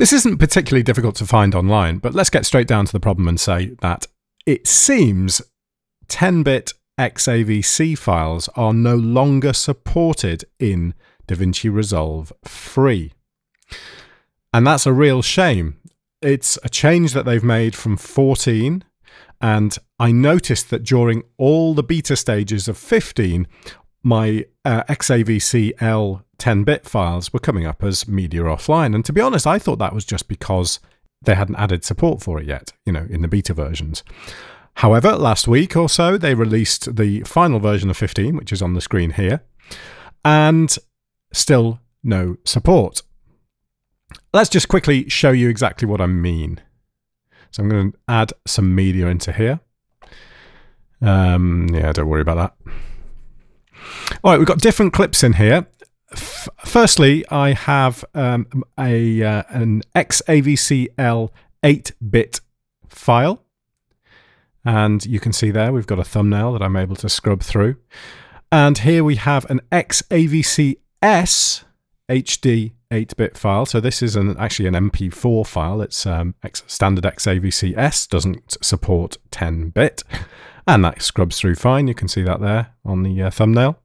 This isn't particularly difficult to find online, but let's get straight down to the problem and say that it seems 10 bit XAVC files are no longer supported in DaVinci Resolve Free. And that's a real shame. It's a change that they've made from 14, and I noticed that during all the beta stages of 15, my uh, XAVC L 10 bit files were coming up as media offline. And to be honest, I thought that was just because they hadn't added support for it yet, you know, in the beta versions. However, last week or so, they released the final version of 15, which is on the screen here, and still no support. Let's just quickly show you exactly what I mean. So I'm going to add some media into here. Um, yeah, don't worry about that. All right, we've got different clips in here. F firstly, I have um, a uh, an XAVCL 8-bit file. And you can see there, we've got a thumbnail that I'm able to scrub through. And here we have an XAVCS HD 8-bit file. So this is an actually an MP4 file. It's um, standard XAVCS, doesn't support 10-bit. And that scrubs through fine. You can see that there on the uh, thumbnail.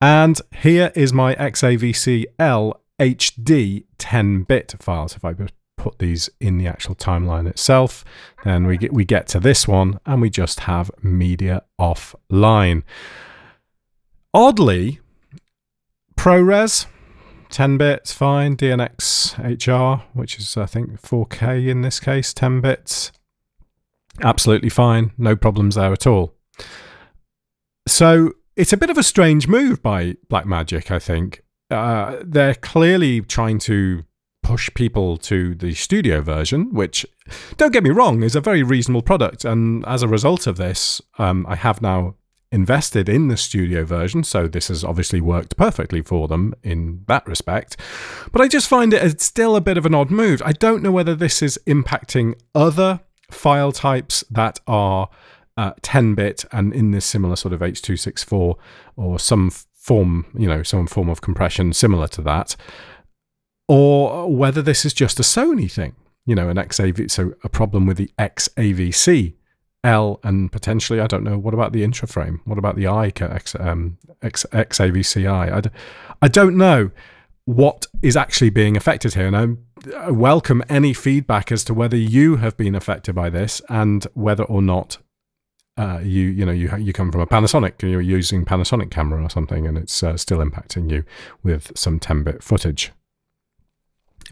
And here is my XAVCL HD 10-bit files. If I put these in the actual timeline itself, then we get, we get to this one and we just have media offline. Oddly, ProRes, 10 bits, fine. DNX HR, which is, I think, 4K in this case, 10 bits, absolutely fine. No problems there at all. So it's a bit of a strange move by Blackmagic, I think. Uh, they're clearly trying to push people to the studio version, which, don't get me wrong, is a very reasonable product. And as a result of this, um, I have now invested in the studio version, so this has obviously worked perfectly for them in that respect. But I just find it still a bit of an odd move. I don't know whether this is impacting other file types that are 10-bit uh, and in this similar sort of H.264 or some form, you know, some form of compression similar to that, or whether this is just a Sony thing, you know, an XAV, so a problem with the XAVC L and potentially, I don't know, what about the intraframe? What about the I, X, um, X, XAVCI? I d- I don't know what is actually being affected here. And I welcome any feedback as to whether you have been affected by this and whether or not uh, you you know you you come from a Panasonic and you're using Panasonic camera or something, and it's uh, still impacting you with some 10-bit footage.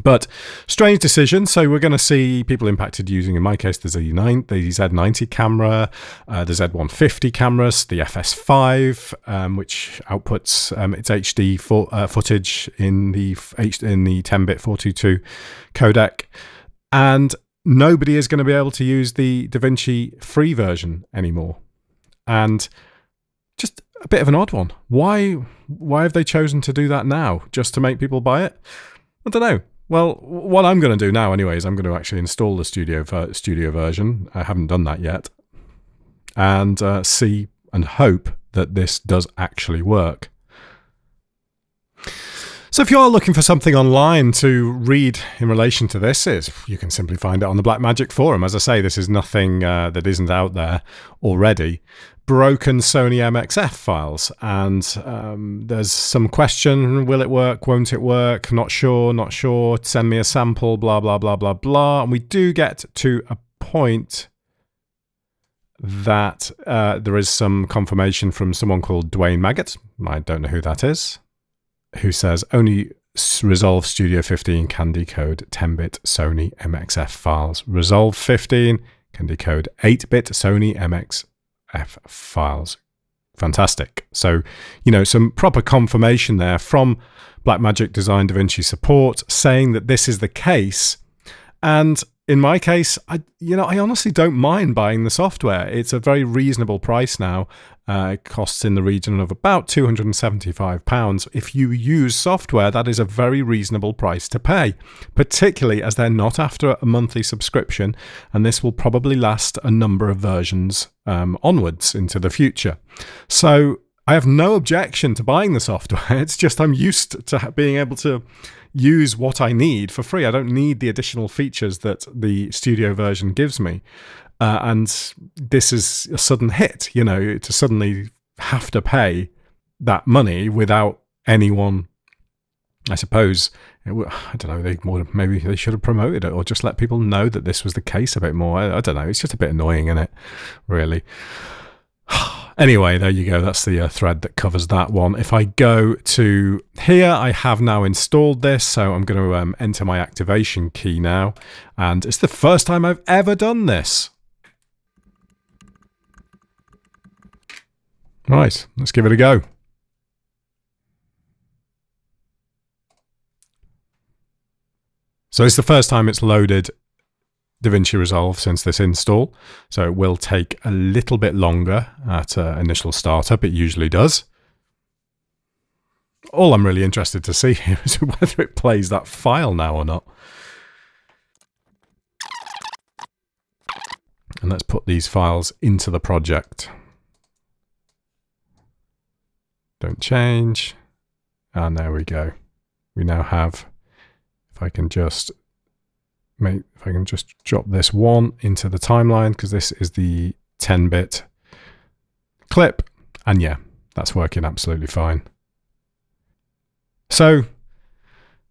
But strange decision. So we're going to see people impacted using, in my case, the Z9, the Z90 camera, uh, the Z150 cameras, the FS5, um, which outputs um, its HD uh, footage in the in the 10-bit 422 codec, and nobody is going to be able to use the DaVinci free version anymore. And just a bit of an odd one. Why why have they chosen to do that now? Just to make people buy it? I don't know. Well, what I'm going to do now anyway is I'm going to actually install the studio studio version. I haven't done that yet. And uh, see and hope that this does actually work. So if you're looking for something online to read in relation to this, is you can simply find it on the Blackmagic forum. As I say, this is nothing uh, that isn't out there already. Broken Sony MXF files, and um, there's some question: Will it work? Won't it work? Not sure. Not sure. Send me a sample. Blah blah blah blah blah. And we do get to a point that uh, there is some confirmation from someone called Dwaine Maggart. I don't know who that is who says only Resolve Studio 15 can decode 10-bit Sony MXF files. Resolve 15 can decode 8-bit Sony MXF files. Fantastic. So, you know, some proper confirmation there from Blackmagic Design DaVinci support saying that this is the case. And in my case, I you know I honestly don't mind buying the software. It's a very reasonable price now. Uh, it costs in the region of about two hundred and seventy-five pounds. If you use software, that is a very reasonable price to pay, particularly as they're not after a monthly subscription, and this will probably last a number of versions um, onwards into the future. So I have no objection to buying the software. It's just I'm used to being able to use what I need for free. I don't need the additional features that the studio version gives me. Uh, and this is a sudden hit, you know, to suddenly have to pay that money without anyone. I suppose I don't know. They more, maybe they should have promoted it or just let people know that this was the case a bit more. I, I don't know. It's just a bit annoying, isn't it? Really. Anyway, there you go. That's the uh, thread that covers that one. If I go to here, I have now installed this. So I'm going to um, enter my activation key now. And it's the first time I've ever done this. Right, let's give it a go. So it's the first time it's loaded DaVinci Resolve since this install. So it will take a little bit longer at uh, initial startup. It usually does. All I'm really interested to see here is whether it plays that file now or not. And let's put these files into the project. Don't change. And there we go. We now have, if I can just make, if I can just drop this one into the timeline, because this is the 10-bit clip. And yeah, that's working absolutely fine. So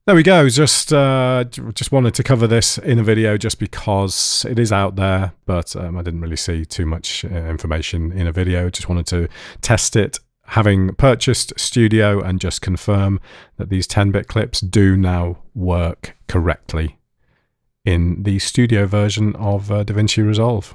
there we go. Just uh, just wanted to cover this in a video just because it is out there, but um, I didn't really see too much uh, information in a video. Just wanted to test it having purchased Studio and just confirm that these 10-bit clips do now work correctly in the studio version of uh, DaVinci Resolve.